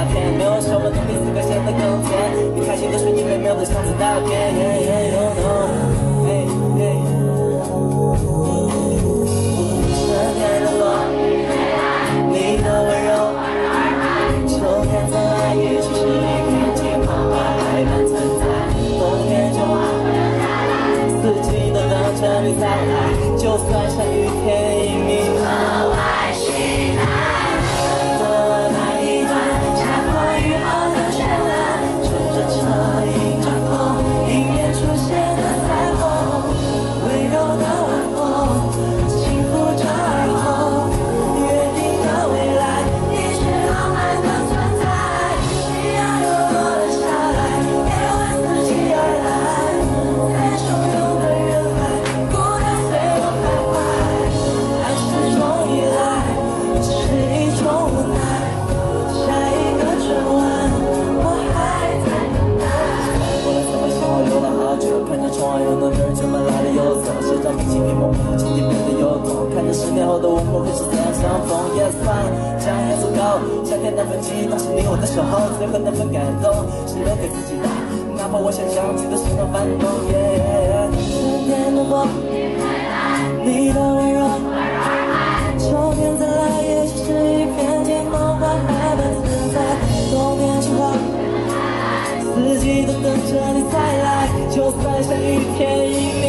夏天没有什么能比此刻显得更甜你开心的瞬间你会妙的想在哪边 yeah yeah yeah yeah yeah 你的温柔秋天片金存在冬天就来四季你再来就算是久，看着窗外有那人就慢来的又走，写张明信片，默默轻轻变得游动，看着十年后的我们会是怎样相逢。Yes fine，将要足够，夏天那份激动是你我的守候，最后那份感动是留给自己的，哪怕我想想起的心脏翻动。Yeah。季都等着你再来就算下雨天